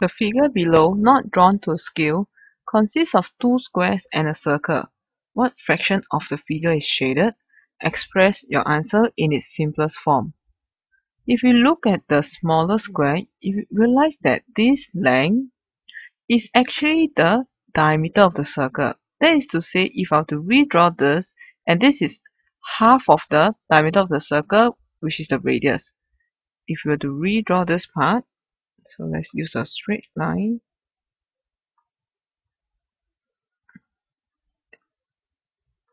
The figure below, not drawn to a scale, consists of two squares and a circle. What fraction of the figure is shaded? Express your answer in its simplest form. If you look at the smaller square, you realize that this length is actually the diameter of the circle. That is to say, if I were to redraw this, and this is half of the diameter of the circle, which is the radius. If we were to redraw this part, so let's use a straight line.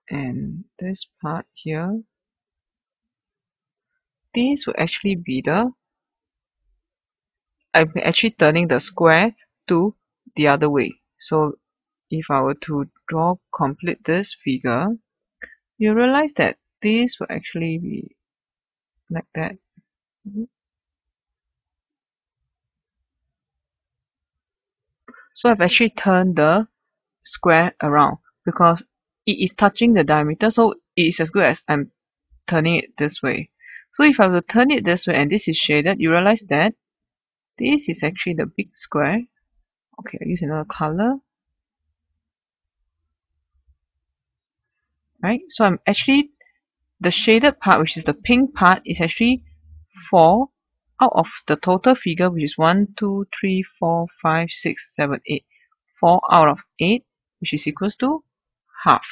And this part here, this will actually be the, I'm actually turning the square to the other way. So if I were to draw complete this figure, you realize that this will actually be like that. So I've actually turned the square around because it is touching the diameter so it is as good as I'm turning it this way. So if I were to turn it this way and this is shaded, you realize that this is actually the big square. Okay, I use another color. Right, so I'm actually, the shaded part, which is the pink part, is actually 4 out of the total figure which is 1 2 3 4 5 6 7 8 4 out of 8 which is equals to half